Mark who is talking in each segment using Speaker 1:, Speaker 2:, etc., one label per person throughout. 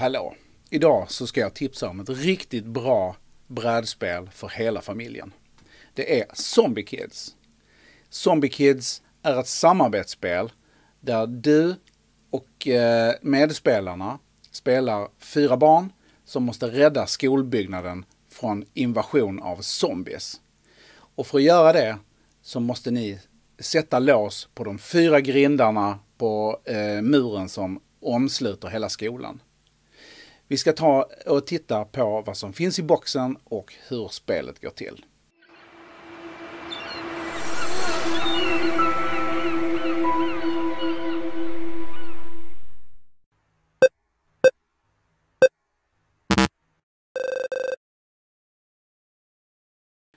Speaker 1: Hallå! Idag så ska jag tipsa om ett riktigt bra brädspel för hela familjen. Det är Zombie Kids. Zombie Kids är ett samarbetsspel där du och eh, medspelarna spelar fyra barn som måste rädda skolbyggnaden från invasion av zombies. Och för att göra det så måste ni sätta lås på de fyra grindarna på eh, muren som omsluter hela skolan. Vi ska ta och titta på vad som finns i boxen och hur spelet går till.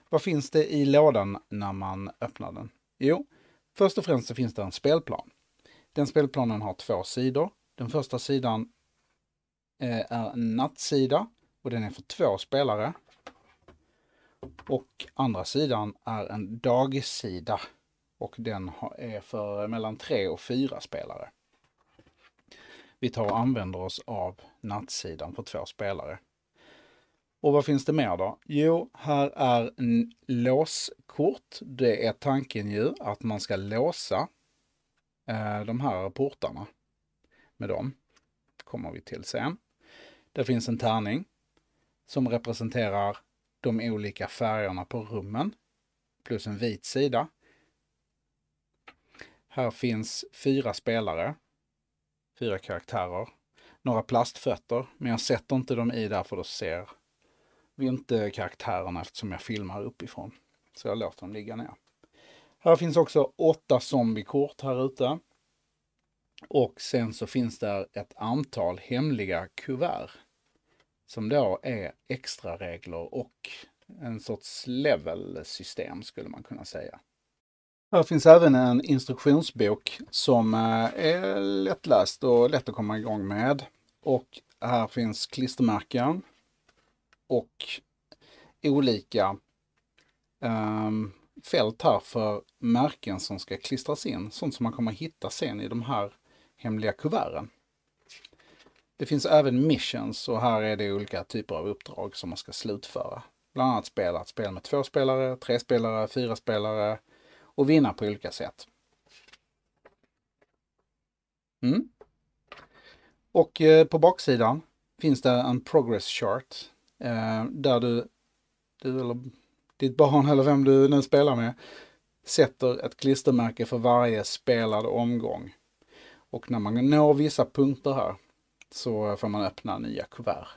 Speaker 1: Vad finns det i lådan när man öppnar den? Jo, först och främst så finns det en spelplan. Den spelplanen har två sidor. Den första sidan Eh, är en nattsida och den är för två spelare. Och andra sidan är en dagsida och den är för mellan tre och fyra spelare. Vi tar och använder oss av nattsidan för två spelare. Och vad finns det mer då? Jo, här är en låskort. Det är tanken ju att man ska låsa eh, de här portarna med dem. kommer vi till sen. Det finns en tärning som representerar de olika färgerna på rummen plus en vit sida. Här finns fyra spelare, fyra karaktärer, några plastfötter, men jag sätter inte dem i där för då ser vi inte karaktärerna eftersom jag filmar uppifrån. Så jag låter dem ligga ner. Här finns också åtta zombiekort här ute. Och sen så finns det ett antal hemliga kuvert. Som då är extra regler och en sorts level-system skulle man kunna säga. Här finns även en instruktionsbok som eh, är lättläst och lätt att komma igång med. Och här finns klistermärken och olika um, fält här för märken som ska klistras in. Sånt som man kommer hitta sen i de här hemliga kuverten. Det finns även missions och här är det olika typer av uppdrag som man ska slutföra. Bland annat spela ett spel med två spelare, tre spelare, fyra spelare och vinna på olika sätt. Mm. Och eh, på baksidan finns det en progress chart eh, där du, du eller ditt barn eller vem du nu spelar med sätter ett klistermärke för varje spelad omgång. Och när man når vissa punkter här så får man öppna nya kuvert.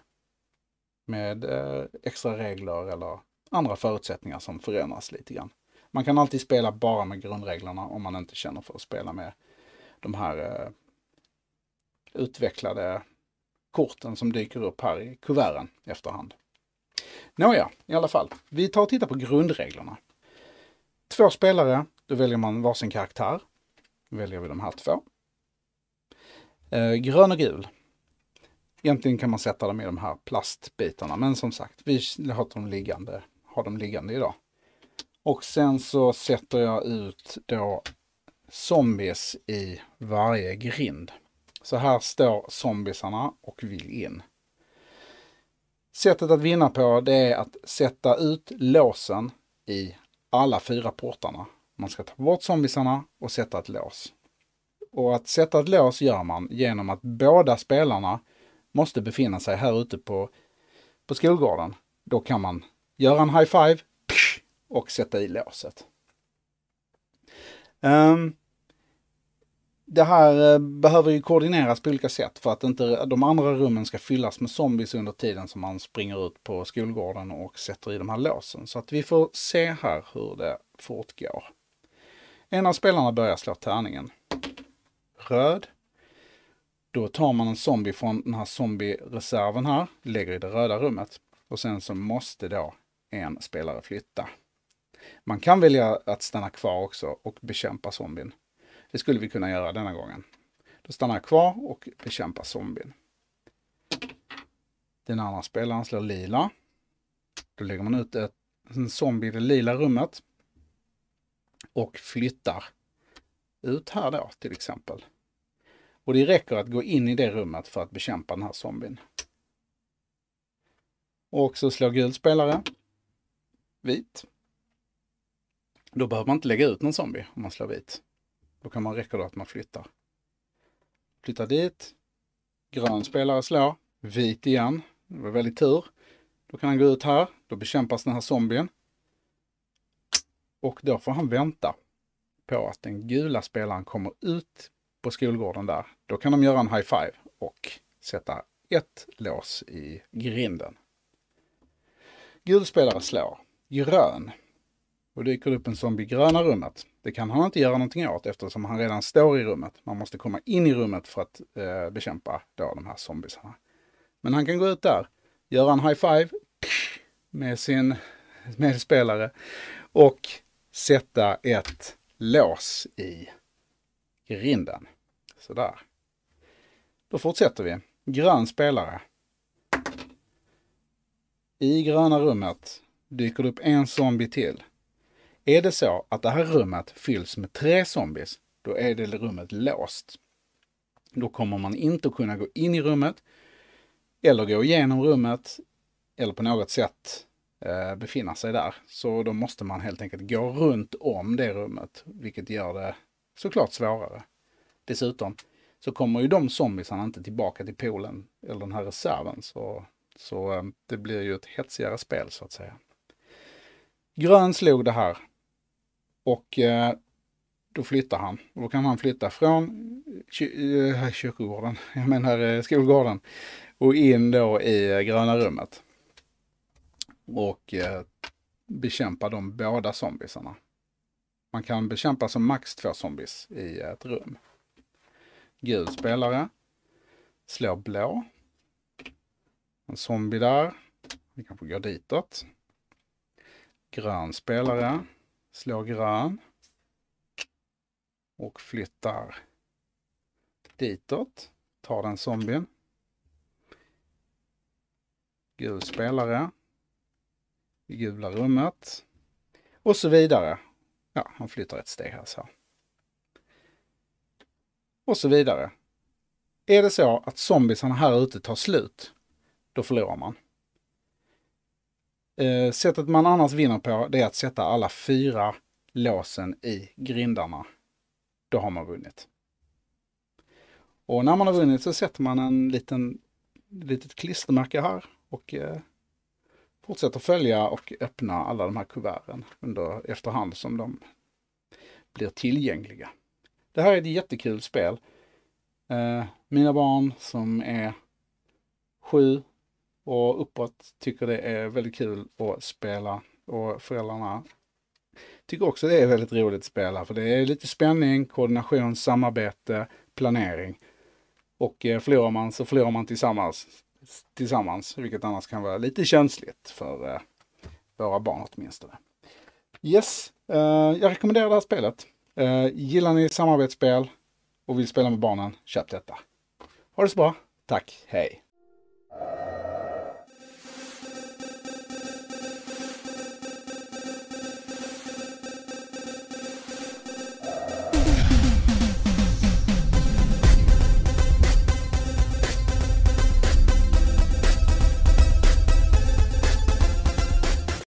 Speaker 1: Med eh, extra regler eller andra förutsättningar som förändras lite grann. Man kan alltid spela bara med grundreglerna om man inte känner för att spela med de här eh, utvecklade korten som dyker upp här i kuverten efterhand. Nåja, i alla fall. Vi tar och tittar på grundreglerna. Två spelare, då väljer man varsin karaktär. Då väljer vi de här två. Eh, grön och gul. Egentligen kan man sätta dem i de här plastbitarna, men som sagt, vi har dem liggande, har dem liggande idag. Och sen så sätter jag ut då zombies i varje grind. Så här står zombiesarna och vill in. Sättet att vinna på det är att sätta ut låsen i alla fyra portarna. Man ska ta bort zombiesarna och sätta ett lås. Och att sätta ett lås gör man genom att båda spelarna måste befinna sig här ute på, på skolgården. Då kan man göra en high five och sätta i låset. Um, det här eh, behöver ju koordineras på olika sätt för att inte de andra rummen ska fyllas med zombies under tiden som man springer ut på skolgården och sätter i de här låsen. Så att vi får se här hur det fortgår. En av spelarna börjar slå tärningen. Röd. Då tar man en zombie från den här zombie-reserven här, lägger i det röda rummet. Och sen så måste då en spelare flytta. Man kan välja att stanna kvar också och bekämpa zombien. Det skulle vi kunna göra denna gången. Då stannar jag kvar och bekämpar zombien. Den andra spelaren slår lila. Då lägger man ut ett, en zombie i det lila rummet. Och flyttar ut här då till exempel. Och det räcker att gå in i det rummet för att bekämpa den här zombien. Och så slår gul spelare. Vit. Då behöver man inte lägga ut någon zombie om man slår vit. Då kan man räcka då att man flyttar. Flyttar dit. Grön spelare slår. Vit igen. Det var väldigt tur. Då kan han gå ut här. Då bekämpas den här zombien. Och då får han vänta på att den gula spelaren kommer ut på skolgården där. Då kan de göra en high five och sätta ett lås i grinden. Gul spelare slår. Grön. Och dyker upp en zombie i gröna rummet. Det kan han inte göra någonting åt eftersom han redan står i rummet. Man måste komma in i rummet för att eh, bekämpa då de här zombiesarna. Men han kan gå ut där, göra en high five med sin medspelare och sätta ett lås i grinden. Sådär. Då fortsätter vi. Grön spelare. I gröna rummet dyker det upp en zombie till. Är det så att det här rummet fylls med tre zombies, då är det rummet låst. Då kommer man inte kunna gå in i rummet eller gå igenom rummet eller på något sätt eh, befinna sig där. Så då måste man helt enkelt gå runt om det rummet, vilket gör det såklart svårare. Dessutom så kommer ju de zombiesarna inte tillbaka till poolen eller den här reserven. Så, så eh, det blir ju ett hetsigare spel så att säga. Grön slog det här. Och eh, då flyttar han. Och då kan han flytta från eh, kyrkogården, jag menar eh, skolgården, och in då i eh, gröna rummet. Och eh, bekämpa de båda zombiesarna. Man kan bekämpa som max två zombies i ett rum. Gul spelare. Slår blå. En zombie där. Vi kanske går ditåt. Grön spelare. Slår grön. Och flyttar ditåt. Tar den zombien. Gul spelare. I gula rummet. Och så vidare. Ja, han flyttar ett steg här så. Och så vidare. Är det så att zombiesarna här ute tar slut, då förlorar man. Eh, sättet man annars vinner på det är att sätta alla fyra låsen i grindarna. Då har man vunnit. Och när man har vunnit så sätter man en liten litet klistermärke här och eh, fortsätter följa och öppna alla de här kuverten under, efterhand som de blir tillgängliga. Det här är ett jättekul spel. Eh, mina barn som är sju och uppåt tycker det är väldigt kul att spela och föräldrarna tycker också det är väldigt roligt att spela för det är lite spänning, koordination, samarbete, planering. Och eh, förlorar man så förlorar man tillsammans, tillsammans vilket annars kan vara lite känsligt för eh, våra barn åtminstone. Yes, eh, jag rekommenderar det här spelet. Eh, gillar ni samarbetsspel och vill spela med barnen, köp detta. Ha det så bra. Tack, hej!